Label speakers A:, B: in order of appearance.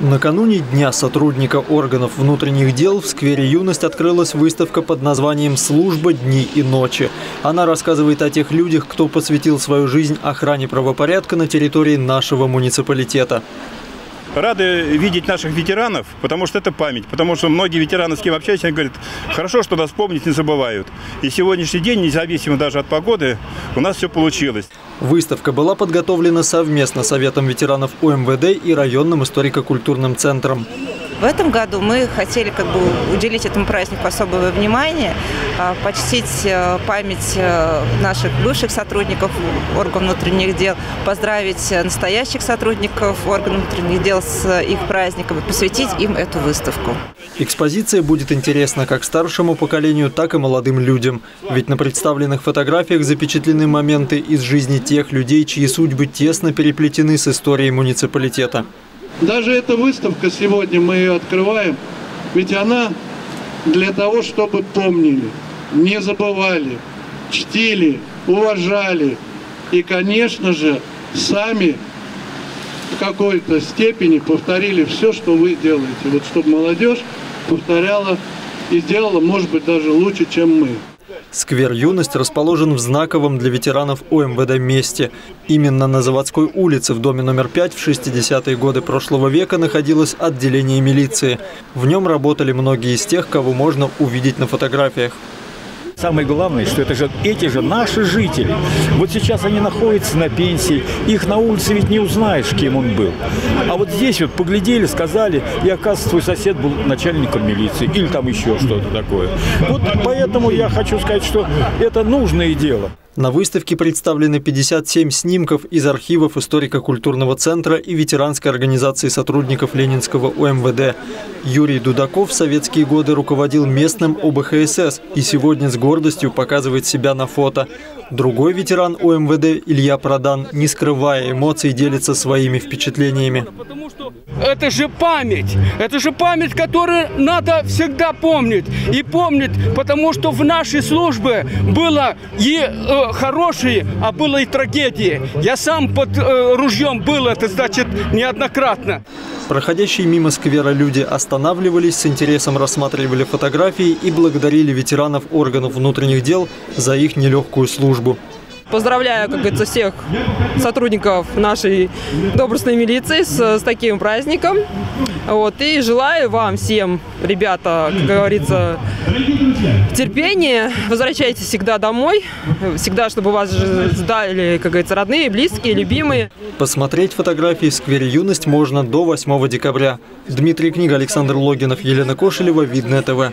A: Накануне Дня сотрудника органов внутренних дел в сквере «Юность» открылась выставка под названием «Служба дни и ночи». Она рассказывает о тех людях, кто посвятил свою жизнь охране правопорядка на территории нашего муниципалитета.
B: Рады видеть наших ветеранов, потому что это память. Потому что многие ветераны, с кем общаюсь, они говорят, хорошо, что нас помнить не забывают. И сегодняшний день, независимо даже от погоды, у нас все получилось.
A: Выставка была подготовлена совместно Советом ветеранов УМВД и районным историко-культурным центром.
C: В этом году мы хотели как бы уделить этому празднику особое внимание, а, почтить э, память э, наших бывших сотрудников органов внутренних дел, поздравить настоящих сотрудников органов внутренних дел с их праздником и посвятить им эту выставку.
A: Экспозиция будет интересна как старшему поколению, так и молодым людям. Ведь на представленных фотографиях запечатлены моменты из жизни тех людей, чьи судьбы тесно переплетены с историей муниципалитета.
D: Даже эта выставка сегодня, мы ее открываем, ведь она для того, чтобы помнили, не забывали, чтили, уважали и, конечно же, сами в какой-то степени повторили все, что вы делаете. Вот чтобы молодежь повторяла и сделала, может быть, даже лучше, чем мы.
A: Сквер «Юность» расположен в знаковом для ветеранов ОМВД месте. Именно на Заводской улице в доме номер 5 в 60-е годы прошлого века находилось отделение милиции. В нем работали многие из тех, кого можно увидеть на фотографиях.
E: Самое главное, что это же эти же наши жители. Вот сейчас они находятся на пенсии, их на улице ведь не узнаешь, кем он был. А вот здесь вот поглядели, сказали, и оказывается, твой сосед был начальником милиции или там еще что-то такое. Вот поэтому я хочу сказать, что это нужное дело.
A: На выставке представлены 57 снимков из архивов историко-культурного центра и ветеранской организации сотрудников Ленинского УМВД. Юрий Дудаков в советские годы руководил местным ОБХСС и сегодня с гордостью показывает себя на фото. Другой ветеран УМВД Илья Продан, не скрывая эмоций, делится своими впечатлениями.
F: Это же память. Это же память, которую надо всегда помнить. И помнить, потому что в нашей службе было и э, хорошие, а было и трагедии. Я сам под э, ружьем был, это значит неоднократно.
A: Проходящие мимо сквера люди останавливались, с интересом рассматривали фотографии и благодарили ветеранов органов внутренних дел за их нелегкую службу.
G: Поздравляю, как говорится, всех сотрудников нашей доблестной милиции с, с таким праздником. Вот, и желаю вам всем, ребята, как говорится, терпения. Возвращайтесь всегда домой. Всегда, чтобы вас ждали, как говорится, родные, близкие, любимые.
A: Посмотреть фотографии в сквере «Юность» можно до 8 декабря. Дмитрий Книга, Александр Логинов, Елена Кошелева, Видное ТВ.